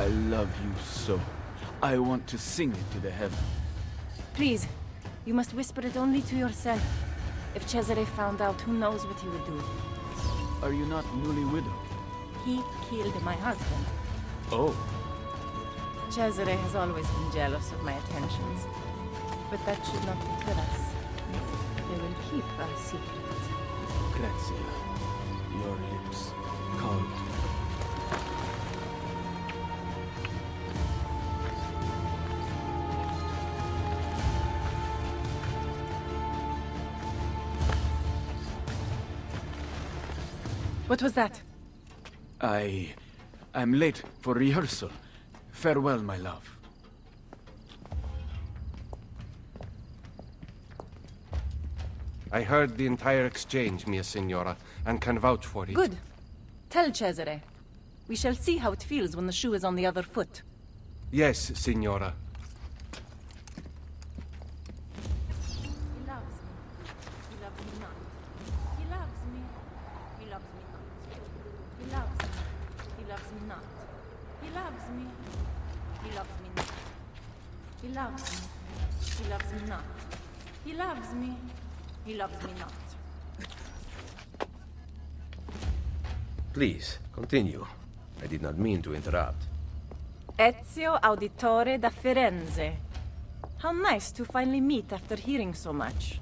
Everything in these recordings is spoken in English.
I love you so. I want to sing it to the heavens. Please, you must whisper it only to yourself. If Cesare found out, who knows what he would do. Are you not newly widowed? He killed my husband. Oh, Cesare has always been jealous of my attentions. But that should not deter us. They will keep our secret. Grazia. Your lips called What was that? I... I'm late for rehearsal. Farewell, my love. I heard the entire exchange, mia signora, and can vouch for it. Good. Tell Cesare. We shall see how it feels when the shoe is on the other foot. Yes, signora. Loves me. He loves me not. He loves me. He loves me not. Please, continue. I did not mean to interrupt. Ezio Auditore da Firenze. How nice to finally meet after hearing so much.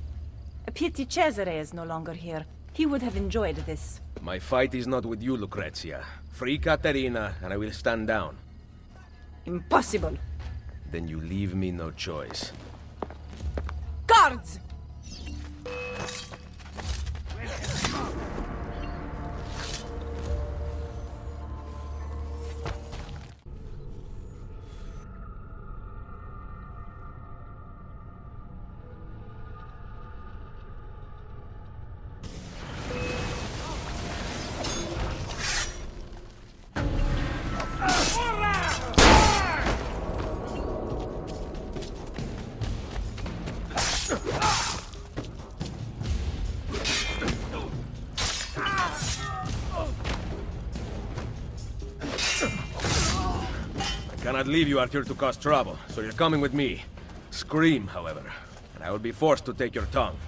A pity Cesare is no longer here. He would have enjoyed this. My fight is not with you, Lucrezia. Free Caterina, and I will stand down. Impossible! Then you leave me no choice. Guards! Cannot leave you out here to cause trouble, so you're coming with me. Scream, however, and I will be forced to take your tongue.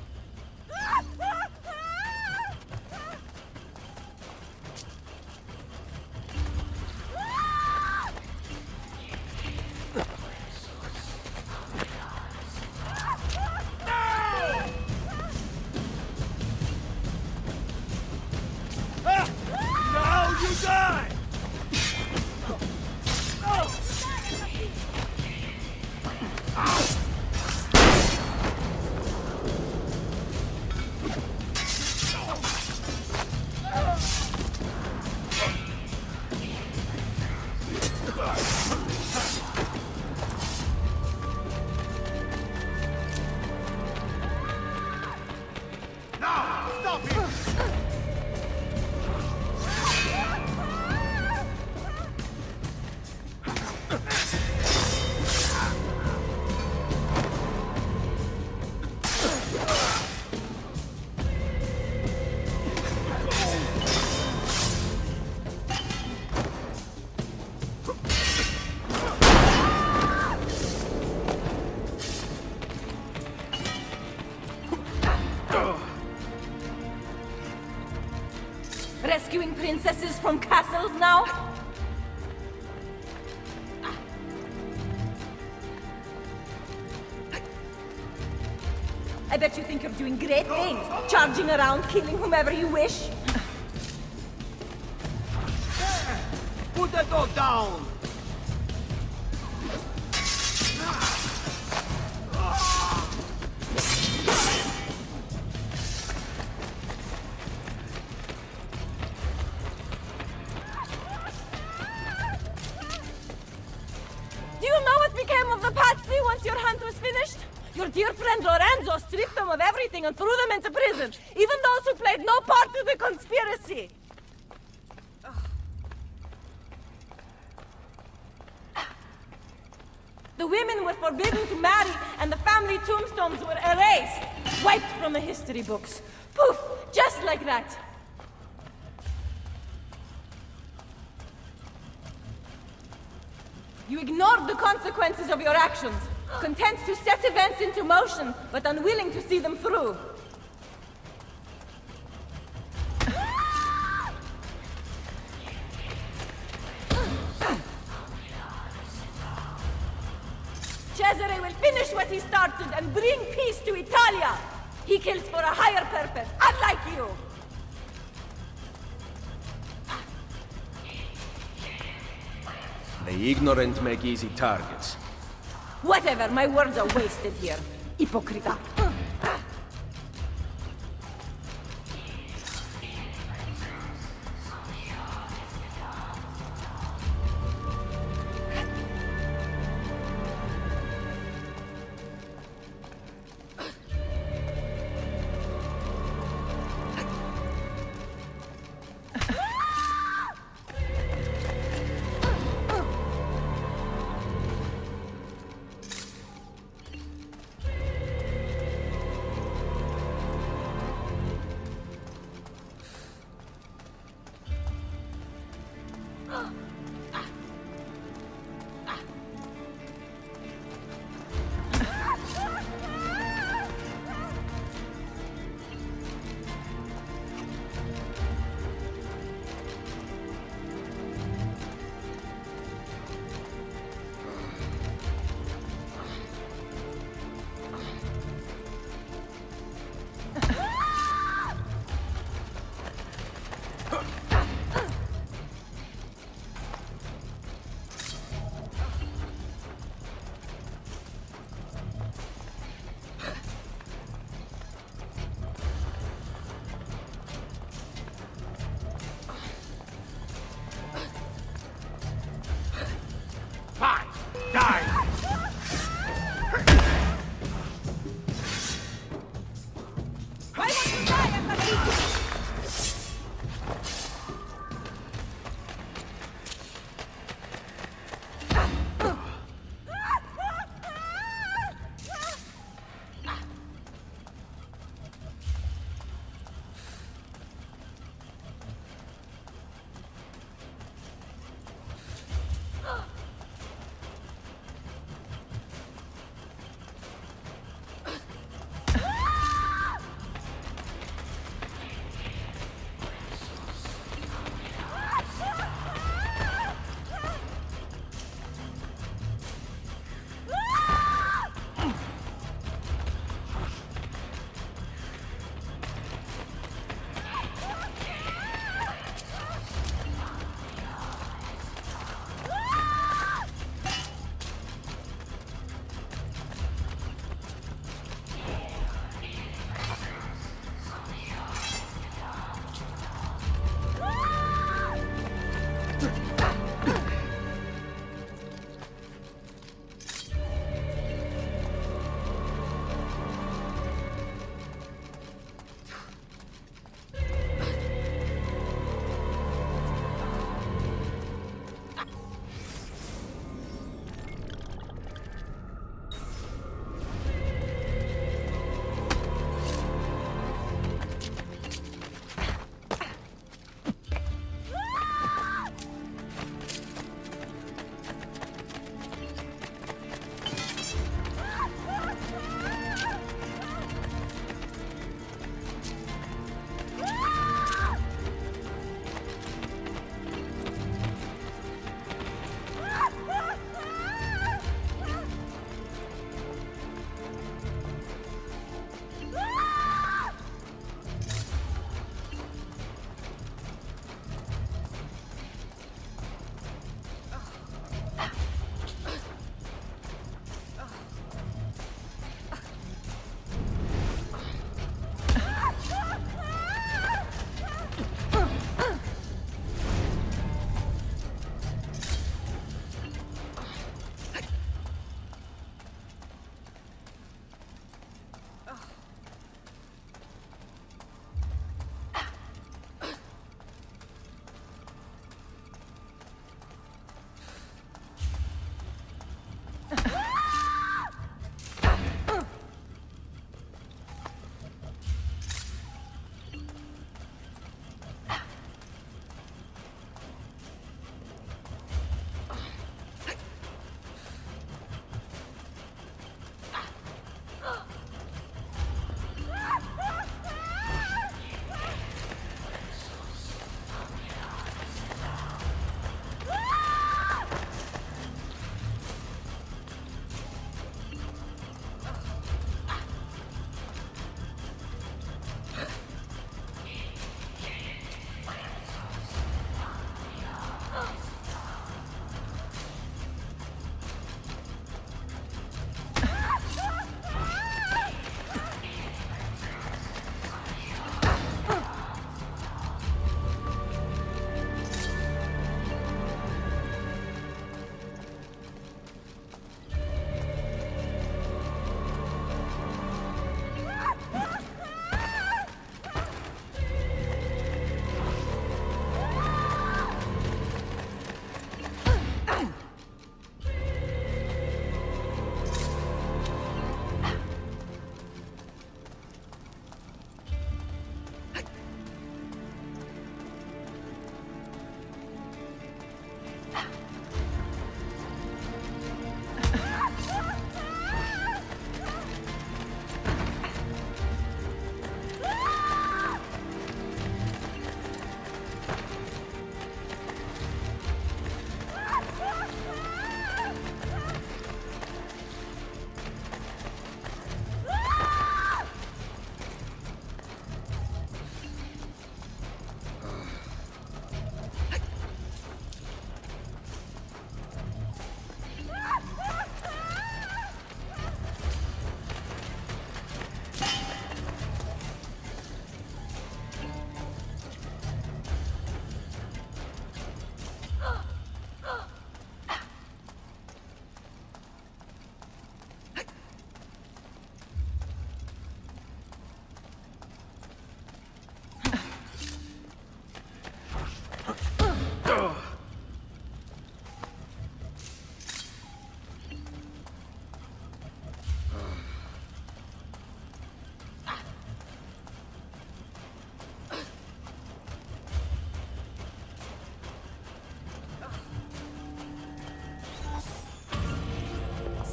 Rescuing princesses from castles now? I bet you think you're doing great things, charging around, killing whomever you wish. Put that dog down! And threw them into prison, even those who played no part in the conspiracy. The women were forbidden to marry, and the family tombstones were erased, wiped from the history books. Poof! Just like that. You ignored the consequences of your actions, content to set events into motion, but unwilling to see them through. Cesare will finish what he started and bring peace to Italia! He kills for a higher purpose, unlike you! The ignorant make easy targets. Whatever, my words are wasted here. Hypocrita.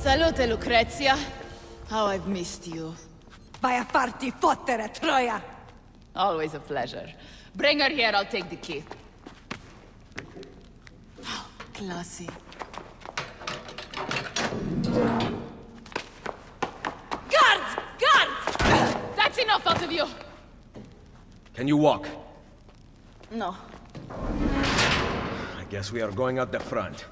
Salute, Lucrezia. How I've missed you. Vai a farti fottere, Troia! Always a pleasure. Bring her here, I'll take the key. Oh, classy. Guards! Guards! That's enough out of you! Can you walk? No. I guess we are going out the front.